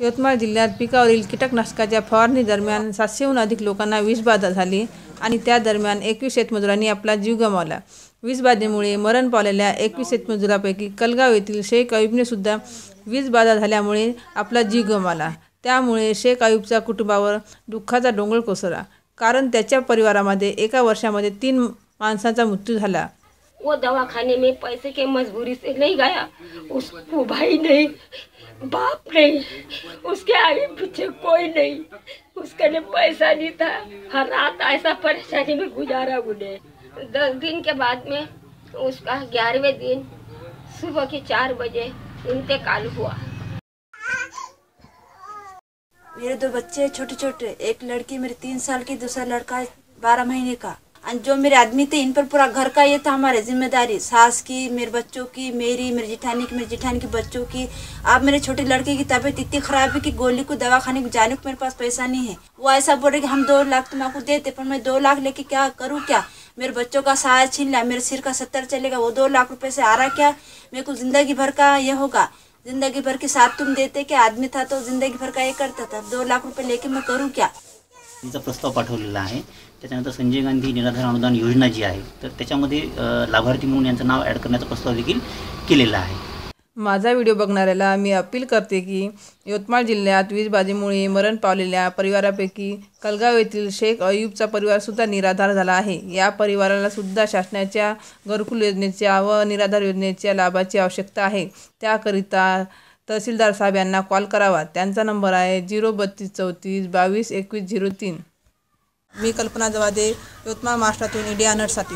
यवतमाळ जिल्ह्यात पिकावरील कीटकनाशकाच्या फवारणी दरम्यान सातशेहून अधिक लोकांना विषबाधा झाली आणि त्या दरम्यान एकवीस शेतमजुरांनी आपला जीव गमावला. विषबाधेमुळे मरण पावलेल्या एकवीस शेतमजुरापैकी कलगाव येथील शेख अयूबने सुद्धा विषबाधा झाल्यामुळे आपला जीव गमावला. त्यामुळे शेख अयुबच्या कुटुंबावर दुःखाचा डोंगर कोसळला. कारण त्याच्या परिवारामध्ये एका वर्षामध्ये तीन माणसांचा मृत्यू झाला. वो दवाखाने में पैसे के मजबूरी से नहीं गया. उसको भाई नहीं. बाप नहीं उसके आगे पीछे कोई नहीं। उसके लिए पैसा नहीं था। हर रात ऐसा परेशानी में गुजारा उन्हें। दस दिन के बाद में उसका ग्यारहवें दिन सुबह के चार बजे इंतकाल हुआ। मेरे दो बच्चे छोटे छोटे एक लड़की, मेरी तीन साल की, दूसरा लड़का बारह महीने का। जो मेरे आदमी थे, इन पर पूरा घर का ये था हमारे ज़िम्मेदारी। सास की, मेरे बच्चों की, मेरी मेरी जिठानी की, मेरी जिठानी की बच्चों की। अब मेरे छोटे लड़के की तबीयत इतनी खराब है कि गोली को दवा खाने को जाने को मेरे पास पैसा नहीं है। वो ऐसा बोल रहे कि हम दो लाख तुम आपको देते, पर मैं दो लाख लेके क्या करूँ क्या? मेरे बच्चों का सहाय छीन लिया, मेरे सिर का सत्तर चलेगा, वो दो लाख रुपये से आ रहा क्या? मेरे को ज़िंदगी भर का ये होगा। ज़िंदगी भर के साथ तुम देते क्या आदमी था तो ज़िंदगी भर का ये करता था। दो लाख रुपए लेके मैं करूँ क्या? तिचा प्रस्ताव पाठवलेला आहे. त्याच्यानंतर संजय गांधी निराधार अनुदान योजना जी आहे तर त्याच्यामध्ये लाभार्थी म्हणून यांचं नाव ॲड करण्याचा प्रस्ताव देखील केलेला आहे. माझा व्हिडिओ बघणाऱ्याला मी अपील करते की यवतमाळ जिल्ह्यात वीजबाजीमुळे मरण पावलेल्या परिवारापैकी कलगाव येथील शेख अयूबचा परिवारसुद्धा निराधार झाला आहे. या परिवाराला सुद्धा शासनाच्या घरकुल योजनेच्या व निराधार योजनेच्या लाभाची आवश्यकता आहे. त्याकरिता तहसीलदार साहेब यांना कॉल करावा. त्यांचा नंबर आहे झिरो बत्तीस चौतीस बावीस एकवीस झिरो तीन. मी कल्पना जवादे यवतमाळ महाराष्ट्रातून इंडिया नटसाठी